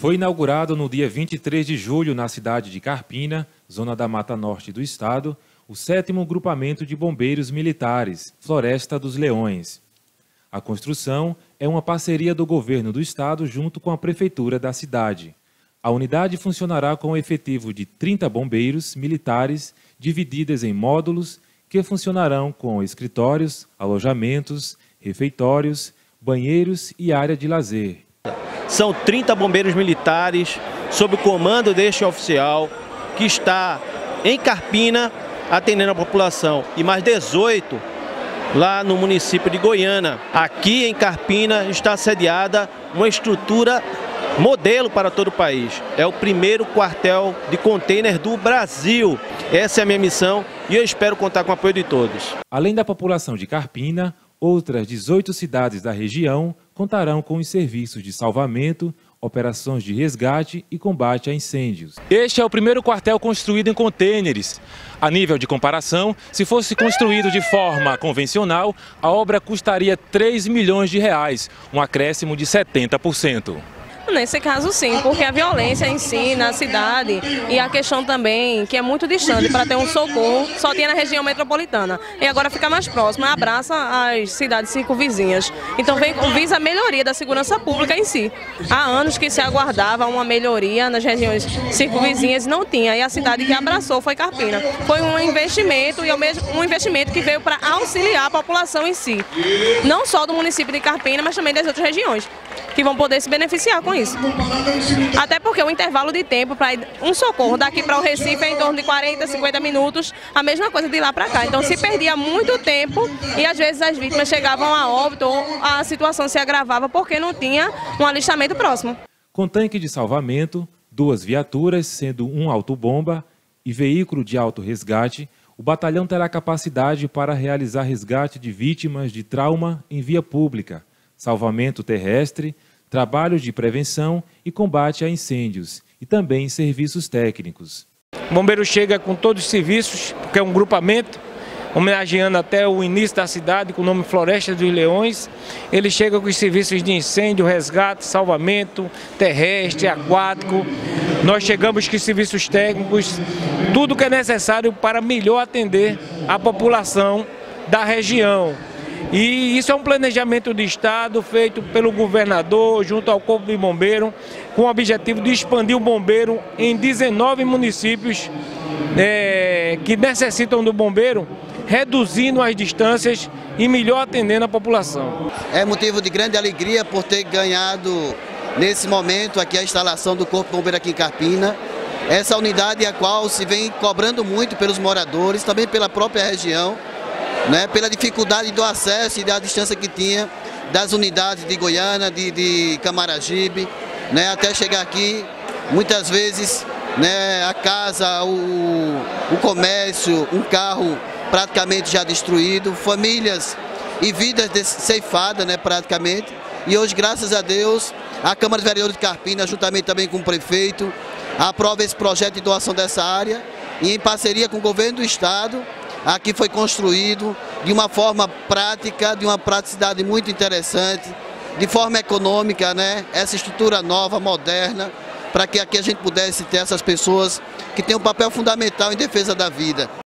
Foi inaugurado no dia 23 de julho na cidade de Carpina, zona da Mata Norte do estado, o sétimo grupamento de bombeiros militares, Floresta dos Leões. A construção é uma parceria do governo do estado junto com a prefeitura da cidade. A unidade funcionará com o efetivo de 30 bombeiros militares divididas em módulos que funcionarão com escritórios, alojamentos, refeitórios, banheiros e área de lazer. São 30 bombeiros militares sob o comando deste oficial que está em Carpina atendendo a população e mais 18 lá no município de Goiânia. Aqui em Carpina está sediada uma estrutura modelo para todo o país. É o primeiro quartel de container do Brasil. Essa é a minha missão e eu espero contar com o apoio de todos. Além da população de Carpina, outras 18 cidades da região contarão com os serviços de salvamento, operações de resgate e combate a incêndios. Este é o primeiro quartel construído em contêineres. A nível de comparação, se fosse construído de forma convencional, a obra custaria 3 milhões de reais, um acréscimo de 70%. Nesse caso, sim, porque a violência em si, na cidade, e a questão também, que é muito distante para ter um socorro, só tinha na região metropolitana. E agora fica mais próximo, abraça as cidades circunvizinhas. Então, vem, visa a melhoria da segurança pública em si. Há anos que se aguardava uma melhoria nas regiões circunvizinhas e não tinha. E a cidade que abraçou foi Carpina. Foi um investimento, e um investimento que veio para auxiliar a população em si. Não só do município de Carpina, mas também das outras regiões que vão poder se beneficiar com isso. Até porque o intervalo de tempo para um socorro daqui para o Recife é em torno de 40, 50 minutos, a mesma coisa de lá para cá. Então se perdia muito tempo e às vezes as vítimas chegavam a óbito ou a situação se agravava porque não tinha um alistamento próximo. Com tanque de salvamento, duas viaturas, sendo um autobomba e veículo de auto resgate, o batalhão terá capacidade para realizar resgate de vítimas de trauma em via pública, salvamento terrestre, trabalhos de prevenção e combate a incêndios e também serviços técnicos. O bombeiro chega com todos os serviços, porque é um grupamento, homenageando até o início da cidade com o nome Floresta dos Leões. Ele chega com os serviços de incêndio, resgate, salvamento, terrestre, aquático. Nós chegamos com os serviços técnicos, tudo que é necessário para melhor atender a população da região. E isso é um planejamento de Estado feito pelo governador junto ao Corpo de Bombeiro, com o objetivo de expandir o bombeiro em 19 municípios é, que necessitam do bombeiro, reduzindo as distâncias e melhor atendendo a população. É motivo de grande alegria por ter ganhado nesse momento aqui a instalação do Corpo de Bombeiro aqui em Carpina. Essa unidade a qual se vem cobrando muito pelos moradores, também pela própria região né, pela dificuldade do acesso e da distância que tinha das unidades de Goiânia, de, de Camaragibe, né, até chegar aqui, muitas vezes né, a casa, o, o comércio, um carro praticamente já destruído, famílias e vidas ceifadas né, praticamente. E hoje, graças a Deus, a Câmara de Vereadores de Carpina, juntamente também com o prefeito, aprova esse projeto de doação dessa área e em parceria com o governo do estado, aqui foi construído de uma forma prática, de uma praticidade muito interessante, de forma econômica, né? Essa estrutura nova, moderna, para que aqui a gente pudesse ter essas pessoas que têm um papel fundamental em defesa da vida.